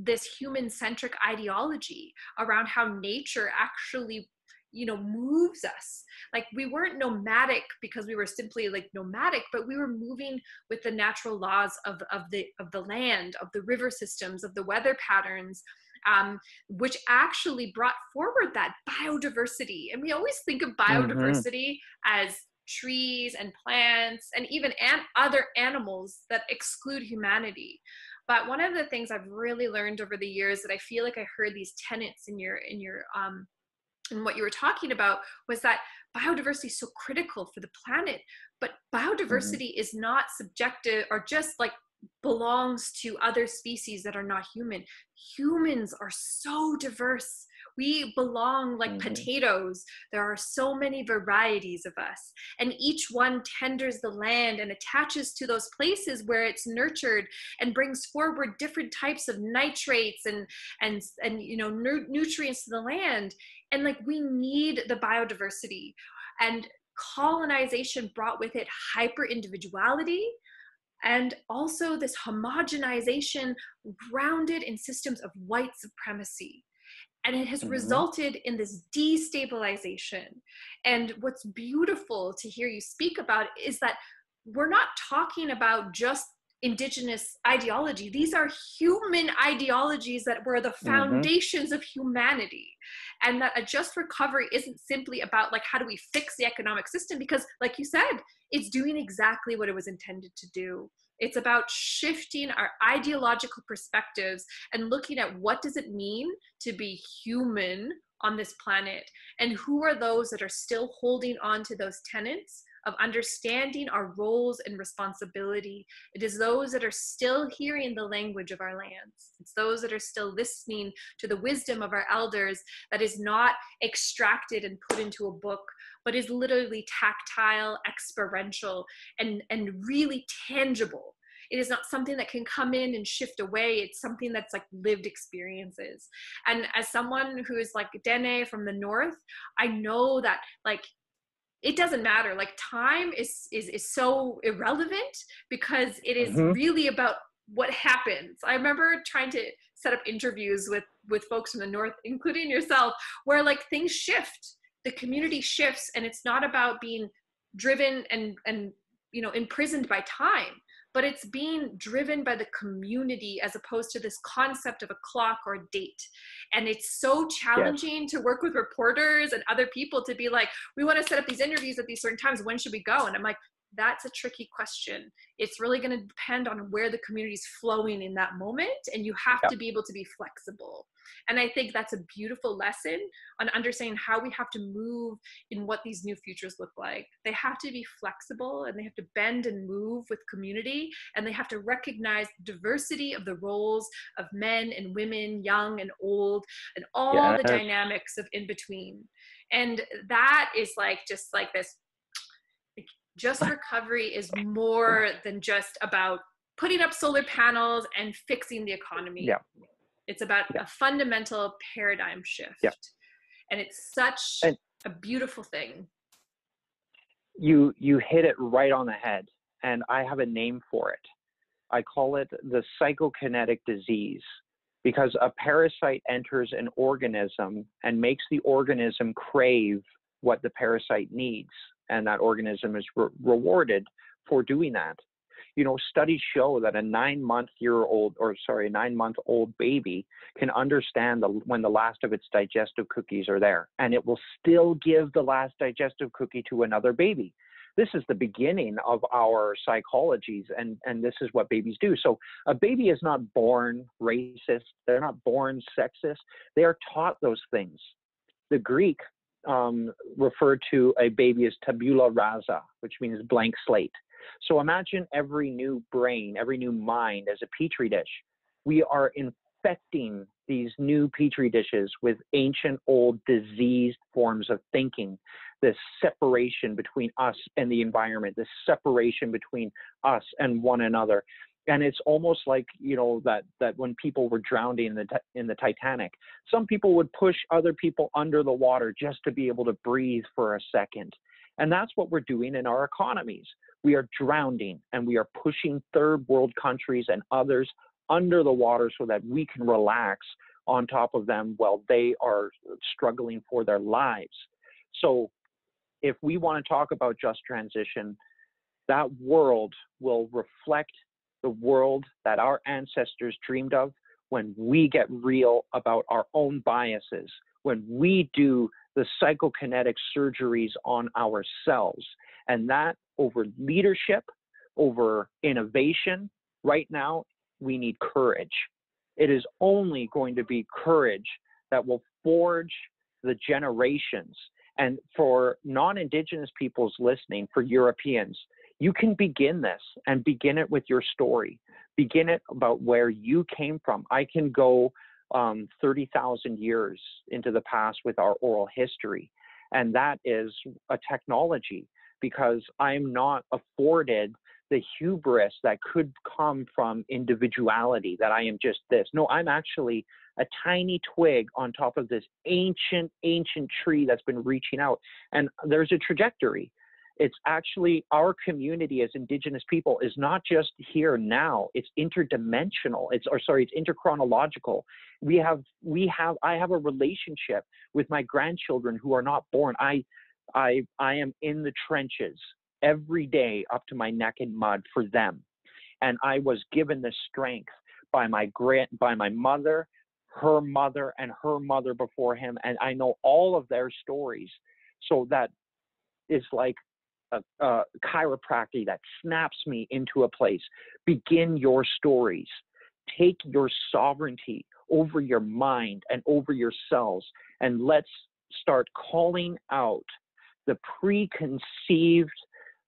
this human centric ideology around how nature actually you know moves us like we weren't nomadic because we were simply like nomadic but we were moving with the natural laws of, of the of the land of the river systems of the weather patterns um, which actually brought forward that biodiversity and we always think of mm-hmm. biodiversity mm-hmm. as trees and plants and even an- other animals that exclude humanity but one of the things i've really learned over the years that i feel like i heard these tenets in your in your um, and what you were talking about was that biodiversity is so critical for the planet but biodiversity mm-hmm. is not subjective or just like belongs to other species that are not human humans are so diverse we belong like mm-hmm. potatoes. There are so many varieties of us, and each one tenders the land and attaches to those places where it's nurtured and brings forward different types of nitrates and and and you know nu- nutrients to the land. And like we need the biodiversity, and colonization brought with it hyper individuality and also this homogenization grounded in systems of white supremacy and it has mm-hmm. resulted in this destabilization and what's beautiful to hear you speak about is that we're not talking about just indigenous ideology these are human ideologies that were the mm-hmm. foundations mm-hmm. of humanity and that a just recovery isn't simply about like how do we fix the economic system because like you said it's doing exactly what it was intended to do it's about shifting our ideological perspectives and looking at what does it mean to be human on this planet and who are those that are still holding on to those tenets of understanding our roles and responsibility. It is those that are still hearing the language of our lands. It's those that are still listening to the wisdom of our elders that is not extracted and put into a book, but is literally tactile, experiential, and, and really tangible. It is not something that can come in and shift away. It's something that's like lived experiences. And as someone who is like dene from the north i know that like it doesn't matter. Like time is is is so irrelevant because it is mm-hmm. really about what happens. I remember trying to set up interviews with with folks from the north including yourself where like things shift the community shifts and it's not about being driven and and you know imprisoned by time but it's being driven by the community as opposed to this concept of a clock or a date. And it's so challenging yes. to work with reporters and other people to be like, we want to set up these interviews at these certain times. When should we go? And I'm like, that's a tricky question. It's really going to depend on where the community is flowing in that moment, and you have yeah. to be able to be flexible. And I think that's a beautiful lesson on understanding how we have to move in what these new futures look like. They have to be flexible and they have to bend and move with community, and they have to recognize the diversity of the roles of men and women, young and old, and all the dynamics of in between. And that is like just like this just recovery is more than just about putting up solar panels and fixing the economy. Yeah. It's about yeah. a fundamental paradigm shift. Yeah. And it's such and a beautiful thing. You you hit it right on the head and I have a name for it. I call it the psychokinetic disease because a parasite enters an organism and makes the organism crave what the parasite needs and that organism is re- rewarded for doing that. You know, studies show that a nine month year old, or sorry, nine month old baby can understand the, when the last of its digestive cookies are there, and it will still give the last digestive cookie to another baby. This is the beginning of our psychologies, and, and this is what babies do. So, a baby is not born racist, they're not born sexist, they are taught those things. The Greek um, refer to a baby as tabula rasa, which means blank slate. So imagine every new brain, every new mind as a petri dish. We are infecting these new petri dishes with ancient, old, diseased forms of thinking. This separation between us and the environment, this separation between us and one another and it's almost like you know that that when people were drowning in the in the Titanic, some people would push other people under the water just to be able to breathe for a second, and that's what we're doing in our economies. We are drowning, and we are pushing third world countries and others under the water so that we can relax on top of them while they are struggling for their lives. So, if we want to talk about just transition, that world will reflect the world that our ancestors dreamed of when we get real about our own biases, when we do the psychokinetic surgeries on ourselves. And that over leadership, over innovation, right now, we need courage. It is only going to be courage that will forge the generations. And for non Indigenous peoples listening, for Europeans, you can begin this and begin it with your story. Begin it about where you came from. I can go um, 30,000 years into the past with our oral history. And that is a technology because I'm not afforded the hubris that could come from individuality that I am just this. No, I'm actually a tiny twig on top of this ancient, ancient tree that's been reaching out. And there's a trajectory it's actually our community as indigenous people is not just here now it's interdimensional it's or sorry it's interchronological. We have we have i have a relationship with my grandchildren who are not born. I i i am in the trenches every day up to my neck in mud for them. And i was given the strength by my grand by my mother her mother and her mother before him. And i know all of their stories. So that is like a, a chiropractic that snaps me into a place. Begin your stories. Take your sovereignty over your mind and over yourselves. And let's start calling out the preconceived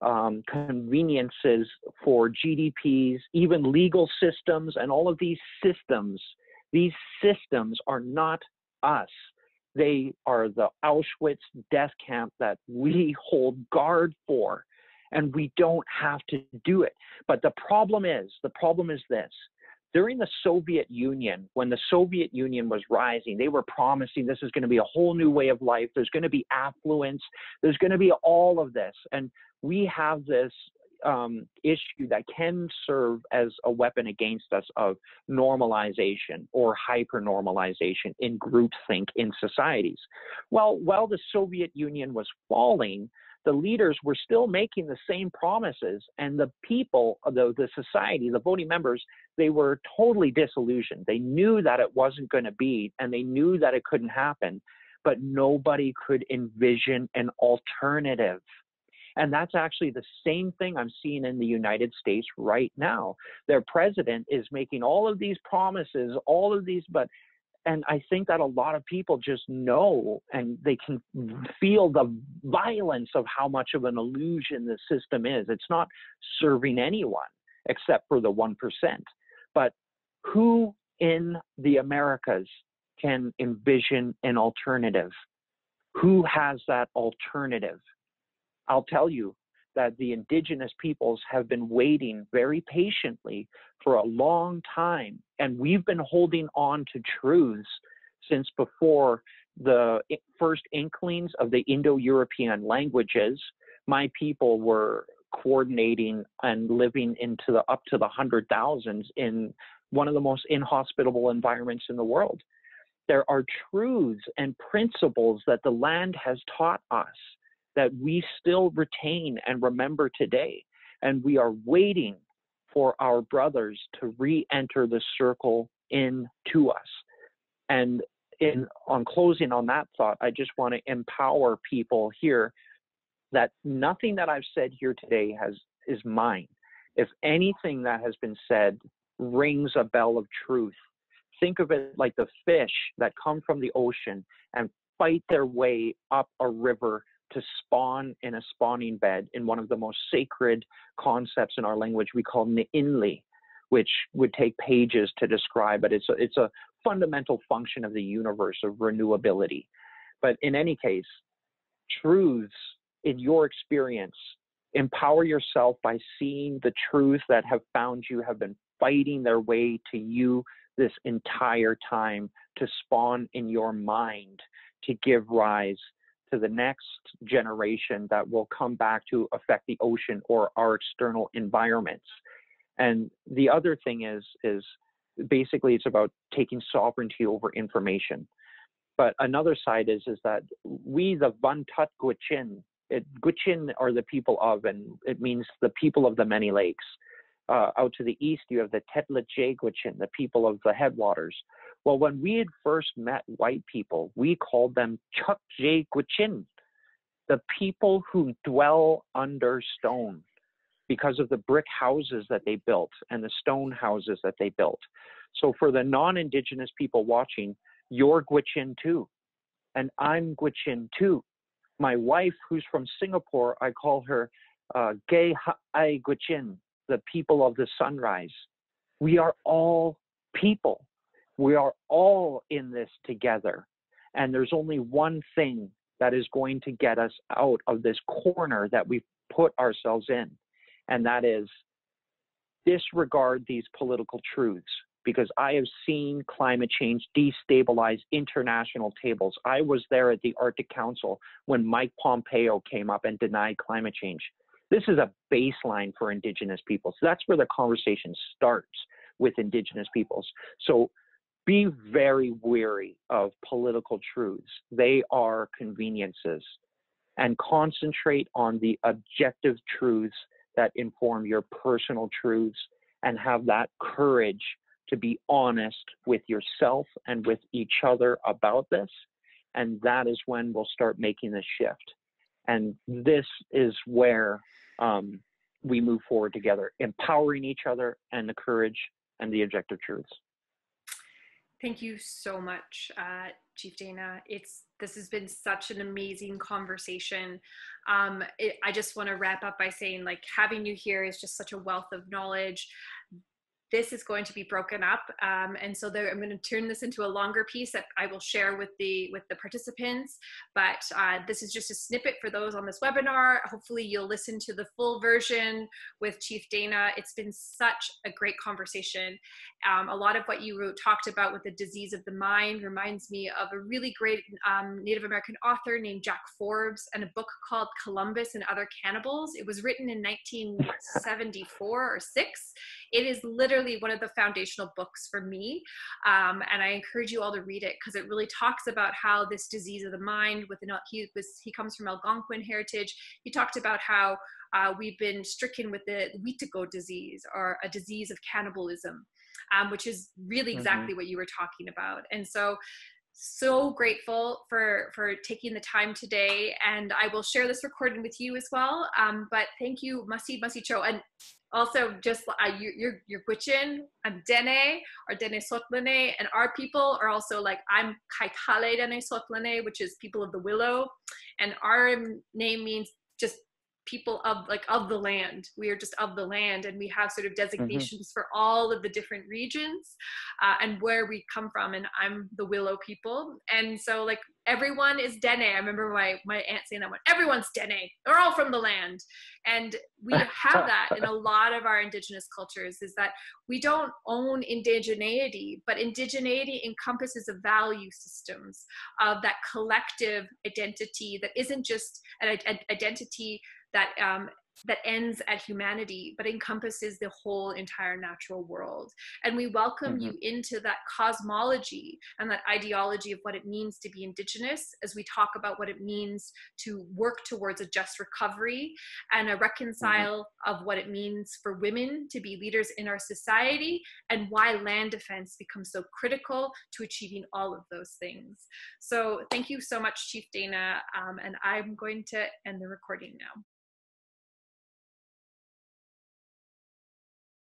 um, conveniences for GDPs, even legal systems, and all of these systems. These systems are not us. They are the Auschwitz death camp that we hold guard for, and we don't have to do it. But the problem is, the problem is this. During the Soviet Union, when the Soviet Union was rising, they were promising this is going to be a whole new way of life. There's going to be affluence. There's going to be all of this. And we have this um, issue that can serve as a weapon against us of normalization or hypernormalization in groupthink in societies. Well, while the Soviet Union was falling, the leaders were still making the same promises, and the people, the, the society, the voting members, they were totally disillusioned. They knew that it wasn't going to be, and they knew that it couldn't happen, but nobody could envision an alternative. And that's actually the same thing I'm seeing in the United States right now. Their president is making all of these promises, all of these, but and I think that a lot of people just know and they can feel the violence of how much of an illusion the system is. It's not serving anyone except for the 1%. But who in the Americas can envision an alternative? Who has that alternative? I'll tell you that the indigenous peoples have been waiting very patiently for a long time. And we've been holding on to truths since before the first inklings of the Indo European languages. My people were coordinating and living into the up to the hundred thousands in one of the most inhospitable environments in the world. There are truths and principles that the land has taught us that we still retain and remember today. And we are waiting for our brothers to re enter the circle into us. And in, on closing on that thought, I just want to empower people here that nothing that I've said here today has is mine. If anything that has been said rings a bell of truth, think of it like the fish that come from the ocean and fight their way up a river to spawn in a spawning bed in one of the most sacred concepts in our language we call Ni'inli, which would take pages to describe, but it's a, it's a fundamental function of the universe of renewability. But in any case, truths in your experience, empower yourself by seeing the truths that have found you, have been fighting their way to you this entire time to spawn in your mind to give rise to the next generation that will come back to affect the ocean or our external environments. And the other thing is is basically it's about taking sovereignty over information. But another side is is that we the Van Tut Gwich'in, it, Gwich'in are the people of, and it means the people of the many lakes. Uh, out to the east, you have the Tetla Gwich'in, the people of the headwaters. Well, when we had first met white people, we called them Chuk Je Gwich'in, the people who dwell under stone because of the brick houses that they built and the stone houses that they built. So for the non-indigenous people watching, you're Gwich'in too. And I'm Gwich'in too. My wife, who's from Singapore, I call her uh, Gay Hai Gwich'in, the people of the sunrise. We are all people. We are all in this together. And there's only one thing that is going to get us out of this corner that we've put ourselves in, and that is disregard these political truths because I have seen climate change destabilize international tables. I was there at the Arctic Council when Mike Pompeo came up and denied climate change. This is a baseline for Indigenous peoples. That's where the conversation starts with Indigenous peoples. So be very wary of political truths. They are conveniences. And concentrate on the objective truths that inform your personal truths and have that courage to be honest with yourself and with each other about this. And that is when we'll start making the shift. And this is where um, we move forward together, empowering each other and the courage and the objective truths. Thank you so much, uh, Chief Dana. It's this has been such an amazing conversation. Um, it, I just want to wrap up by saying, like, having you here is just such a wealth of knowledge this is going to be broken up um, and so there, i'm going to turn this into a longer piece that i will share with the with the participants. But uh, this is just a snippet for those on this webinar. Hopefully you'll listen to the full version with chief dana. It's been such a great conversation. Um, a lot of what you wrote, talked about with the disease of the mind reminds me of a really great um, native american author named jack forbes and a book called columbus and other cannibals. It was written in 1974 or 6 it is literally one of the foundational books for me. Um, and I encourage you all to read it because it really talks about how this disease of the mind with he was he comes from Algonquin heritage. He talked about how uh, we've been stricken with the Wetiko disease or a disease of cannibalism, um, which is really mm-hmm. exactly mm-hmm. what you were talking about. And so so grateful for for taking the time today and i will share this recording with you as well. Um, but thank you masi masi cho. And also just uh, you, you're you're Gwich'in, I'm Dene or Dene Sotlene, and our people are also like I'm Kaikale Dene Sotlene, which is people of the willow, and our name means just people of like of the land we are just of the land and we have sort of mm-hmm. designations mm-hmm. for all of the different regions uh, and where we come from and i'm the willow people and so like everyone is dene i remember my my aunt saying that one everyone's dene they're all from the land and we have that in a lot of our indigenous cultures is that we don't own indigeneity but indigeneity encompasses a value systems of that collective identity that isn't just an, an identity that um, that ends at humanity but encompasses the whole entire natural world and we welcome mm-hmm. you into that cosmology and that ideology of what it means to be indigenous as we talk about what it means to work towards a just recovery and a reconcile mm-hmm. of what it means for women to be leaders in our society and why land defense becomes so critical to achieving all of those things so thank you so much chief dana um, and i'm going to end the recording now